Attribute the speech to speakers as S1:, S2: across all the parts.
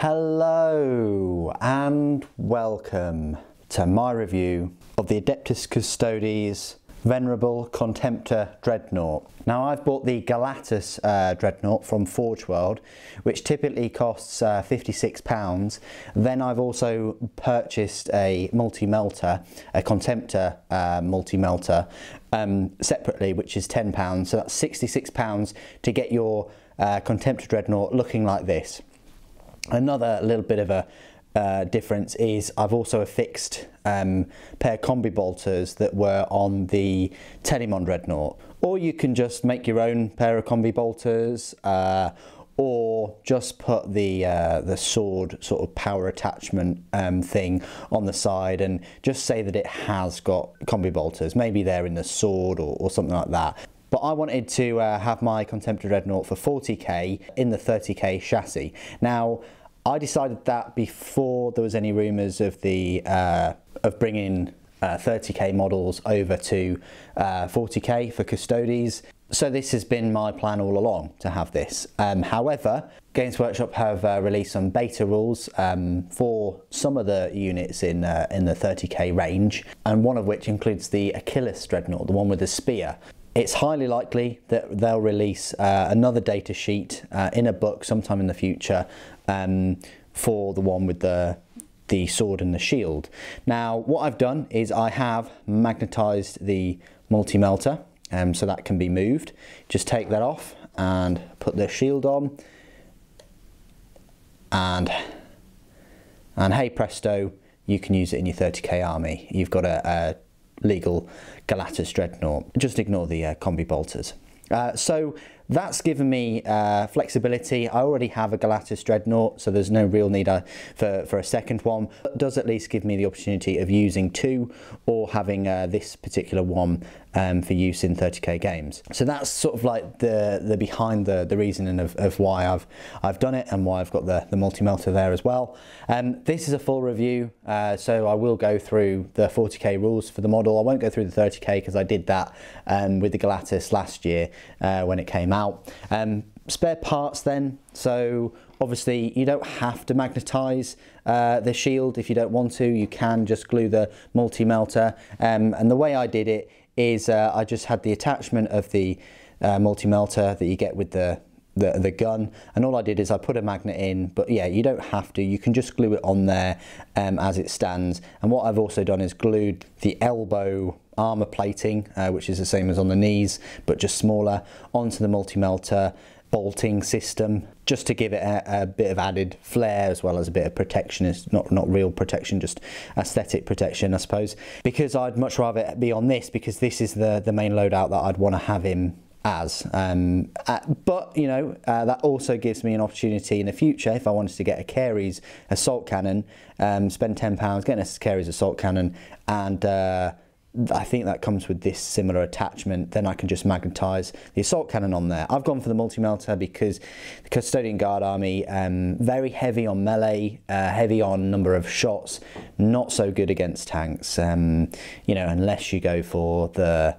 S1: Hello and welcome to my review of the Adeptus Custodes Venerable Contemptor Dreadnought. Now I've bought the Galatus uh, Dreadnought from Forge World which typically costs uh, £56. Then I've also purchased a multi-melta, a Contemptor uh, multi-melta um, separately which is £10 so that's £66 to get your uh, Contemptor Dreadnought looking like this. Another little bit of a uh, difference is I've also affixed um, pair combi bolters that were on the Telemon Dreadnought. Or you can just make your own pair of combi bolters uh, or just put the uh, the sword sort of power attachment um, thing on the side and just say that it has got combi bolters. Maybe they're in the sword or, or something like that. But I wanted to uh, have my Contemptor Dreadnought for 40k in the 30k chassis. Now, I decided that before there was any rumours of the uh, of bringing uh, 30k models over to uh, 40k for Custodes. So this has been my plan all along to have this. Um, however, Games Workshop have uh, released some beta rules um, for some of the units in uh, in the 30k range, and one of which includes the Achilles Dreadnought, the one with the spear. It's highly likely that they'll release uh, another data sheet uh, in a book sometime in the future um, for the one with the the sword and the shield. Now what I've done is I have magnetized the multi-melta um, so that can be moved. Just take that off and put the shield on and and hey presto you can use it in your 30k army. You've got a, a legal Galatus Dreadnought. Just ignore the uh, combi bolters. Uh, so that's given me uh, flexibility. I already have a Galatus Dreadnought, so there's no real need uh, for, for a second one. It does at least give me the opportunity of using two or having uh, this particular one um, for use in 30k games. So that's sort of like the the behind the, the reasoning of, of why I've I've done it and why I've got the, the multi-melta there as well. Um, this is a full review, uh, so I will go through the 40k rules for the model. I won't go through the 30k because I did that um, with the Galatus last year uh, when it came out out. Um, spare parts then, so obviously you don't have to magnetize uh, the shield if you don't want to, you can just glue the multi-melta um, and the way I did it is uh, I just had the attachment of the uh, multi-melta that you get with the the, the gun and all I did is I put a magnet in but yeah you don't have to. You can just glue it on there um, as it stands. And what I've also done is glued the elbow armor plating uh, which is the same as on the knees but just smaller onto the multi-melta bolting system just to give it a, a, bit of added flair as well as a bit of protection it's not not real protection just aesthetic protection I suppose because I'd much rather be on this because this is the the main loadout that I'd want to have him as. Um, uh, but, you know, uh, that also gives me an opportunity in the future if I wanted to get a Kheres assault cannon, um, spend £10 getting a Kheres assault cannon, and uh, I think that comes with this similar attachment. Then I can just magnetize the assault cannon on there. I've gone for the multi-melta because the Custodian Guard Army, um, very heavy on melee, uh, heavy on number of shots, not so good against tanks. Um, you know, unless you go for the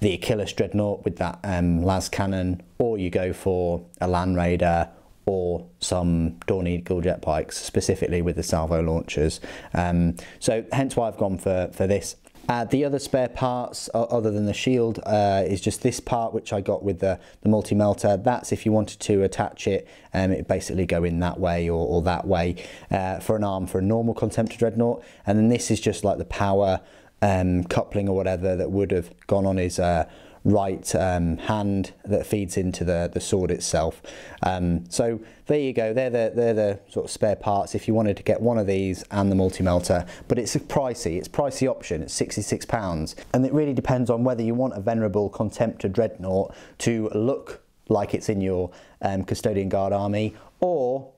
S1: the Achilles Dreadnought with that um, las cannon, or you go for a Land Raider or some Dawneagle jetbikes, specifically with the salvo launchers. Um, so hence why I've gone for, for this. Uh, the other spare parts, other than the shield, uh, is just this part which I got with the, the multi-melta. That's if you wanted to attach it, um, it basically go in that way or, or that way uh, for an arm for a normal Contemptor Dreadnought. And then this is just like the power um, coupling or whatever that would have gone on his uh, right um, hand that feeds into the, the sword itself. Um, so there you go, they're the, they're the sort of spare parts if you wanted to get one of these and the multi-melta, but it's a pricey, it's a pricey option, it's £66 and it really depends on whether you want a venerable Contemptor Dreadnought to look like it's in your um, Custodian Guard army or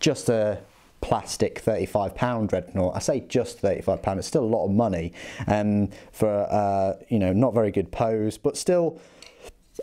S1: just a plastic 35 pound dreadnought. I say just 35 pound, it's still a lot of money um, for, uh, you know, not very good pose, but still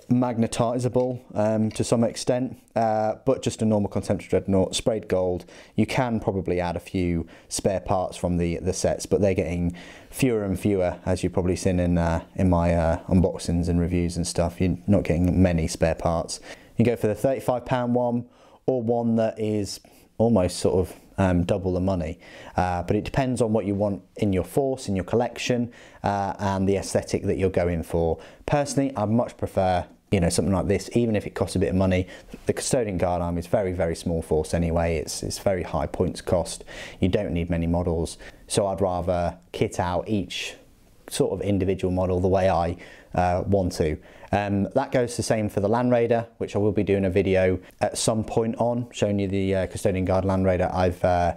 S1: magnetizable um, to some extent, uh, but just a normal Contemptor Dreadnought, sprayed gold. You can probably add a few spare parts from the, the sets, but they're getting fewer and fewer, as you've probably seen in, uh, in my uh, unboxings and reviews and stuff. You're not getting many spare parts. You go for the £35 one, or one that is almost sort of um, double the money. Uh, but it depends on what you want in your force, in your collection, uh, and the aesthetic that you're going for. Personally, I much prefer you know something like this, even if it costs a bit of money. The custodian guard arm is very very small force anyway. It's it's very high points cost. You don't need many models, so I'd rather kit out each sort of individual model the way I uh, want to. Um, that goes the same for the Land Raider, which I will be doing a video at some point on, showing you the uh, Custodian Guard Land Raider I've uh,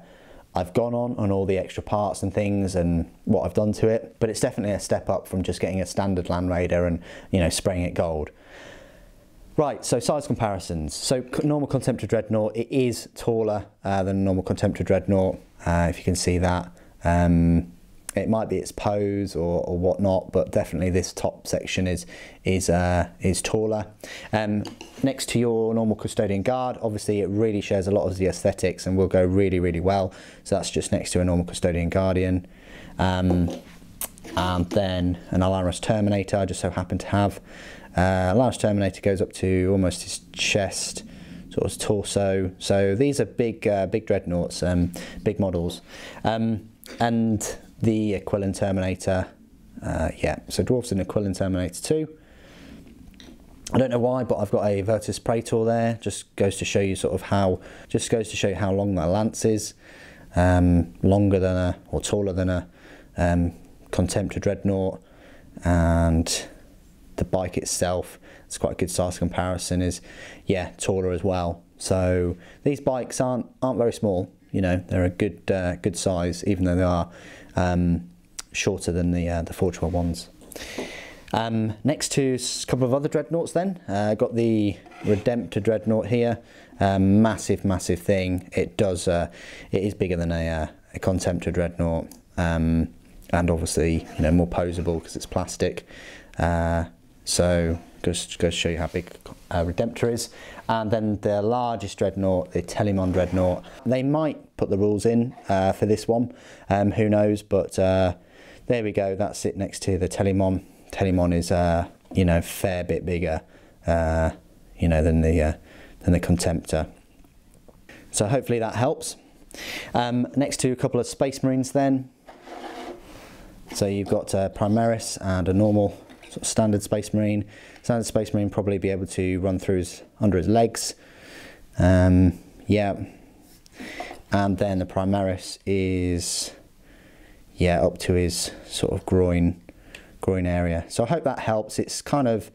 S1: I've gone on on all the extra parts and things and what I've done to it. But it's definitely a step up from just getting a standard Land Raider and you know spraying it gold. Right, so size comparisons. So normal Contemptor Dreadnought, it is taller uh, than normal Contemptor Dreadnought, uh, if you can see that. Um, it might be its pose or, or whatnot, but definitely this top section is is uh, is taller. Um, next to your normal custodian guard, obviously it really shares a lot of the aesthetics and will go really really well. So that's just next to a normal custodian guardian. Um, and then an Allarus Terminator, I just so happen to have. Uh, Allarus Terminator goes up to almost his chest, sort of torso. So these are big, uh, big dreadnoughts, um, big models. Um, and the Aquilon Terminator. Uh, yeah, so Dwarfs and Aquilon Terminator 2. I don't know why, but I've got a Vertus Praetor there. Just goes to show you sort of how, just goes to show you how long that lance is. Um, longer than a, or taller than a um, Contemptor Dreadnought. And the bike itself, it's quite a good size comparison, is, yeah, taller as well. So these bikes aren't, aren't very small. You know, they're a good, uh, good size, even though they are um, shorter than the, uh, the World ones. Um, next to a couple of other dreadnoughts then, uh, got the Redemptor dreadnought here, um, massive, massive thing. It does, uh, it is bigger than a, uh, a Contemptor dreadnought, um, and obviously, you know, more posable because it's plastic. Uh, so just to show you how big uh, Redemptor is. And then the largest dreadnought, the Telemon dreadnought. They might put the rules in uh, for this one, um, who knows, but uh, there we go, that's it next to the Telemon. Telemon is, uh, you know, fair bit bigger, uh, you know, than the, uh, than the Contemptor. So hopefully that helps. Um, next to a couple of Space Marines then. So you've got a Primaris and a normal sort of standard Space Marine. Standard Space Marine probably be able to run through his, under his legs. Um, yeah. And then the Primaris is, yeah, up to his sort of groin, groin area. So I hope that helps. It's kind of,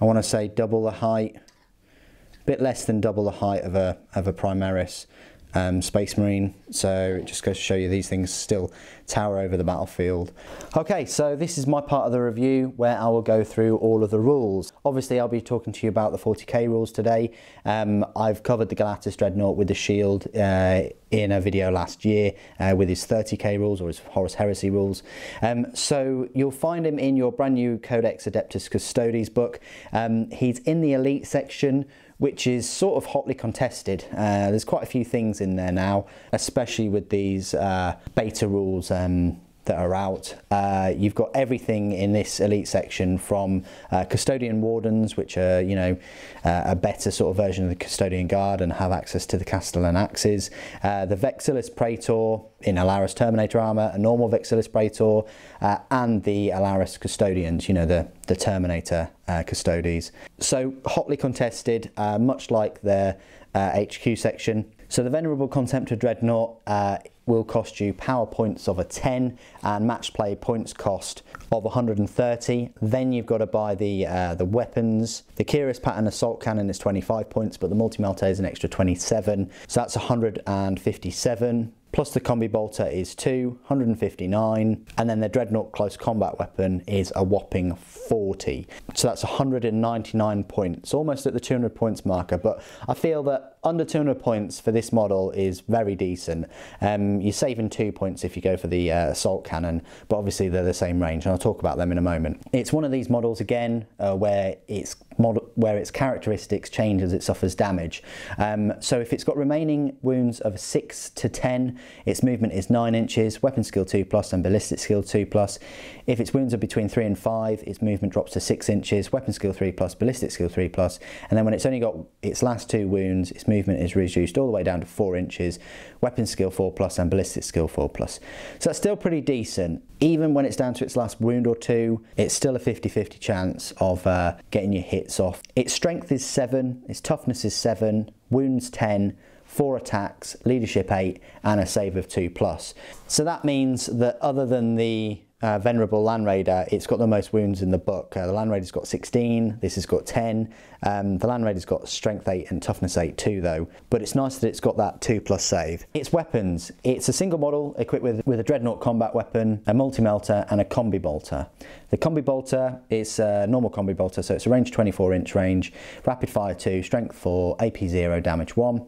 S1: I want to say double the height, a bit less than double the height of a, of a Primaris um, Space Marine. So it just goes to show you these things still tower over the battlefield. Okay, so this is my part of the review where I will go through all of the rules. Obviously, I'll be talking to you about the 40k rules today. Um, I've covered the Galatus Dreadnought with the shield uh, in a video last year uh, with his 30k rules or his Horus Heresy rules. Um, so you'll find him in your brand new Codex Adeptus Custodes book. Um, he's in the elite section which is sort of hotly contested. Uh, there's quite a few things in there now, especially with these uh, beta rules um, that are out. Uh, you've got everything in this elite section from uh, custodian wardens, which are you know uh, a better sort of version of the custodian guard and have access to the castellan axes. Uh, the Vexilus Praetor in Allarus Terminator armor, a normal Vexilus Praetor, uh, and the Allarus custodians, you know the the Terminator uh, custodes. So hotly contested, much like their HQ section. So the Venerable Contemptor Dreadnought uh, will cost you power points of a 10 and match play points cost of 130. Then you've got to buy the uh, the weapons. The Kheres Pattern Assault Cannon is 25 points, but the Multi-Melta is an extra 27. So that's 157 plus the combi bolter is 2, 159, and then the dreadnought close combat weapon is a whopping 40. So that's 199 points, almost at the 200 points marker, but I feel that under 200 points for this model is very decent. Um, you're saving two points if you go for the uh, assault cannon, but obviously they're the same range, and I'll talk about them in a moment. It's one of these models again uh, where its model where its characteristics change as it suffers damage. Um, so if it's got remaining wounds of 6 to 10, its movement is 9 inches, weapon skill 2 plus and ballistic skill 2 plus. If its wounds are between 3 and 5, its movement drops to 6 inches, weapon skill 3 plus, ballistic skill 3 plus. plus, and then when it's only got its last two wounds, its movement is reduced all the way down to 4 inches, weapon skill 4 plus and ballistic skill 4 plus. So that's still pretty decent. Even when it's down to its last wound or two, it's still a 50-50 chance of uh, getting your hits off. Its strength is 7, its toughness is 7, wounds 10, four attacks, leadership eight, and a save of two plus. So that means that other than the uh, Venerable Land Raider, it's got the most wounds in the book. Uh, the Land Raider's got 16, this has got 10. Um, the Land Raider's got Strength 8 and Toughness 8 too though, but it's nice that it's got that 2 plus save. Its weapons, it's a single model equipped with, with a Dreadnought combat weapon, a multi-melta and a combi bolter. The combi bolter is a normal combi bolter, so it's a range 24 inch range, rapid fire 2, strength 4, AP 0, damage 1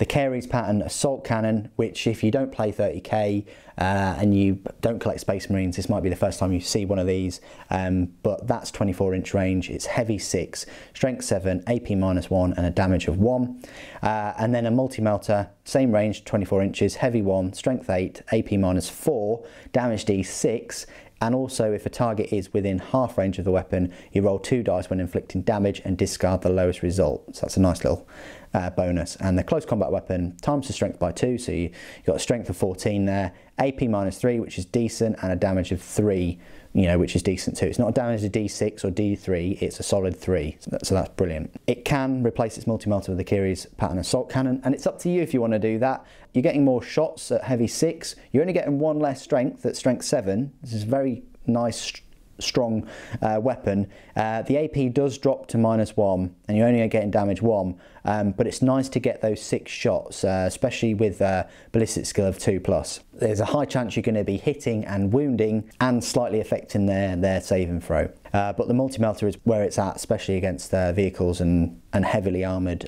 S1: the Kheres pattern assault cannon, which if you don't play 30k uh, and you don't collect Space Marines, this might be the first time you see one of these, um, but that's 24 inch range, it's heavy 6, strength 7, AP minus 1 and a damage of 1. Uh, and then a multi-melta, same range, 24 inches, heavy 1, strength 8, AP minus 4, damage D6, and also if a target is within half range of the weapon, you roll two dice when inflicting damage and discard the lowest result. So that's a nice little uh, bonus. And the close combat weapon times the strength by two, so you, have got a strength of 14 there, AP minus three, which is decent, and a damage of three, you know, which is decent too. It's not a damage of D6 or D3, it's a solid three, so, that, so that's brilliant. It can replace its multi-melta with the Kheres pattern assault cannon, and it's up to you if you want to do that. You're getting more shots at heavy six, you're only getting one less strength at strength seven. This is very nice strong uh, weapon. Uh, the AP does drop to minus one and you're only getting damage one, um, but it's nice to get those six shots, uh, especially with uh, ballistic skill of two plus. There's a high chance you're going to be hitting and wounding and slightly affecting their, their save and throw. Uh, but the multi-melta is where it's at, especially against uh, vehicles and, and heavily armoured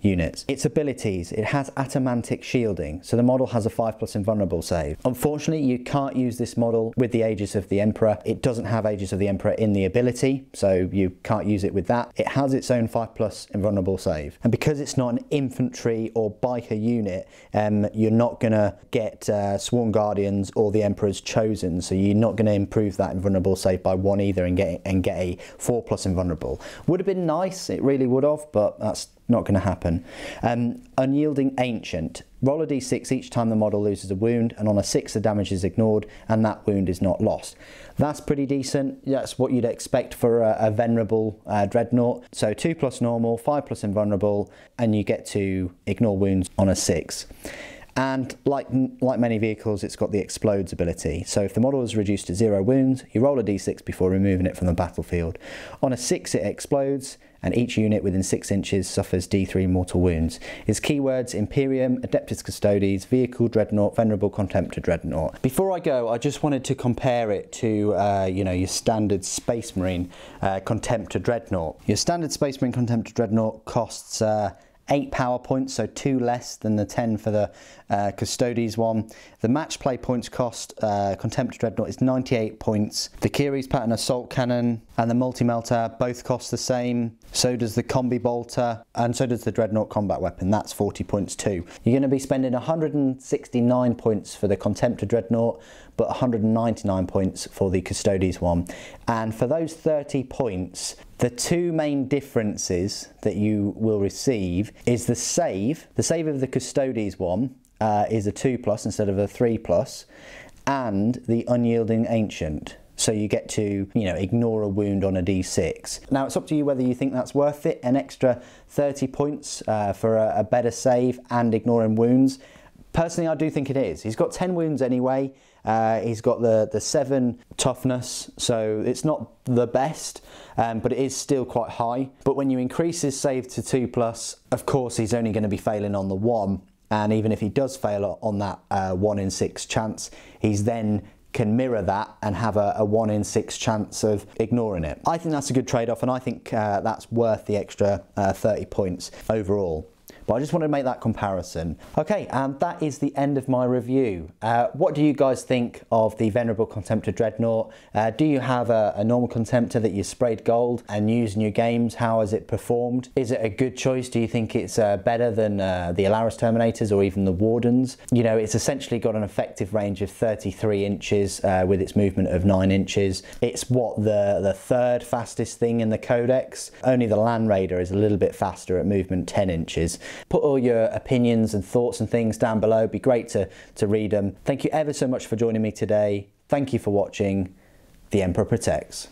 S1: units. Its abilities, it has adamantic shielding, so the model has a 5 plus invulnerable save. Unfortunately, you can't use this model with the Aegis of the Emperor. It doesn't have Aegis of the Emperor in the ability, so you can't use it with that. It has its own 5 plus invulnerable save. And because it's not an infantry or biker unit, um, you're not going to get uh, Sworn Guardians or the Emperor's Chosen, so you're not going to improve that invulnerable save by one either and get, and get a 4 plus invulnerable. Would have been nice, it really would have, but that's not going to happen. Um, unyielding Ancient. Roll a d6 each time the model loses a wound, and on a 6 the damage is ignored, and that wound is not lost. That's pretty decent. That's what you'd expect for a, a venerable uh, dreadnought. So 2 plus normal, 5 plus invulnerable, and you get to ignore wounds on a 6. And like, like many vehicles, it's got the explodes ability. So if the model is reduced to zero wounds, you roll a d6 before removing it from the battlefield. On a 6 it explodes, and each unit within 6 inches suffers d3 mortal wounds. Its keywords Imperium, Adeptus Custodes, Vehicle Dreadnought, Venerable Contemptor Dreadnought. Before I go, I just wanted to compare it to uh, you know your standard Space Marine uh, Contemptor Dreadnought. Your standard Space Marine Contemptor Dreadnought costs uh, 8 power points, so 2 less than the 10 for the uh, one. The match play points cost, uh, Contempt Dreadnought is 98 points. The Kheres Pattern Assault Cannon and the Multi-Melta both cost the same. So does the Combi Bolter and so does the Dreadnought Combat Weapon, that's 40 points too. You're going to be spending 169 points for the Contemptor Dreadnought, but 199 points for the Custodes one. And for those 30 points, the two main differences that you will receive is the save. The save of the Custodes one uh, is a 2 plus instead of a 3 plus, and the Unyielding Ancient. So you get to, you know, ignore a wound on a d6. Now it's up to you whether you think that's worth it. An extra 30 points uh, for a, a better save and ignoring wounds. Personally, I do think it is. He's got 10 wounds anyway. Uh, he's got the, the 7 toughness, so it's not the best, um, but it is still quite high. But when you increase his save to 2 plus, of course he's only going to be failing on the 1. And even if he does fail on that uh, 1 in 6 chance, he's then can mirror that and have a, a, one in six chance of ignoring it. I think that's a good trade-off and I think uh, that's worth the extra uh, 30 points overall. But I just wanted to make that comparison. Okay, and that is the end of my review. Uh, what do you guys think of the Venerable Contemptor Dreadnought? Uh, do you have a, a, normal Contemptor that you sprayed gold and use in your games? How has it performed? Is it a good choice? Do you think it's uh, better than uh, the Allarus Terminators or even the Wardens? You know, it's essentially got an effective range of 33 inches uh, with its movement of 9 inches. It's what the, the third fastest thing in the Codex. Only the Land Raider is a little bit faster at movement 10 inches. Put all your opinions and thoughts and things down below. It'd be great to, to read them. Thank you ever so much for joining me today. Thank you for watching. The Emperor Protects.